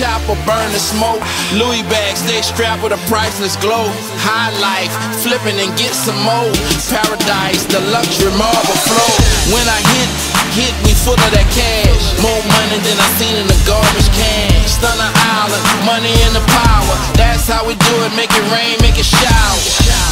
Chopper, burn the smoke. Louis bag, stay strapped with a priceless glow. High life, flipping and get some more. Paradise, the luxury marble flow. When I hit, hit me full of that cash. More money than I seen in the garbage can. Stunna Island, money in the power. That's how we do it, make it rain, make it shower.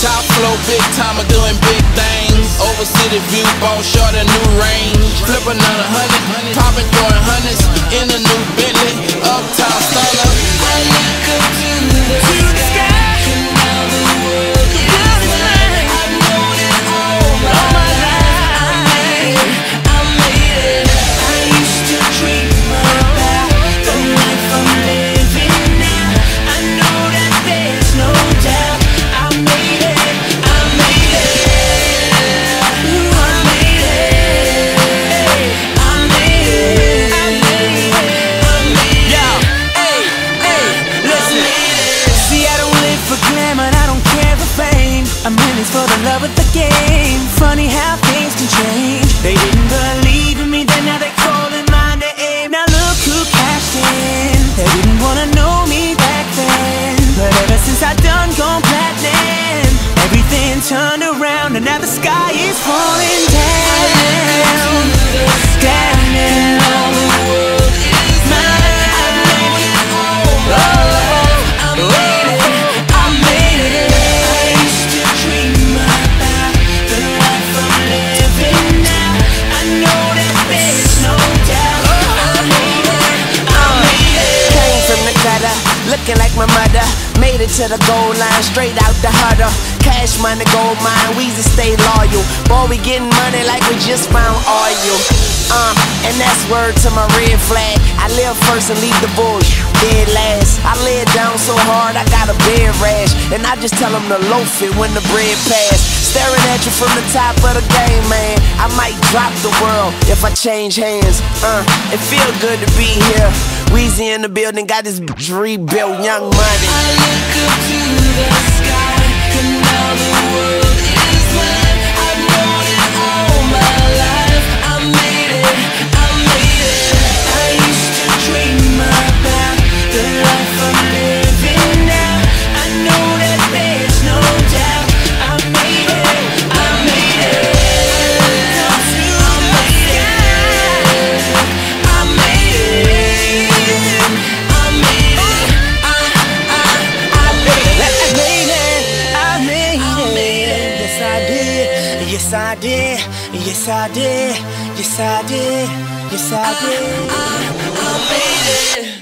Top flow, big time, I doing big things. Over city view, ball short a new range. Flip another hundred, popping, throwing hundreds in a new I'm in this for the love of the game. Funny how things can change. They didn't believe in me, then now they're calling my name. Now look who cashed in. They didn't wanna know me back then, but ever since I done gone platinum, everything turned around, and now the sky is falling down. Made it to the goal line, straight out the huddle. Cash money, gold mine, Weezy stay loyal. Boy, we getting money like we just found oil. Uh, and that's word to my red flag. I live first and leave the bush dead last. I lay it down so hard, I got a bed rash. And I just tell them to loaf it when the bread pass. From the top of the game, man. I might drop the world if I change hands. Uh, it feel good to be here. Weezy in the building, got this bitch rebuilt, young money. I look up to the sky, and now the world is mine. I've known it all my life. I made it, I made it. I used to dream about the life I'm living did. Yes, I did. Yes, I did. Yes, I did. I did. I made ah, ah, it.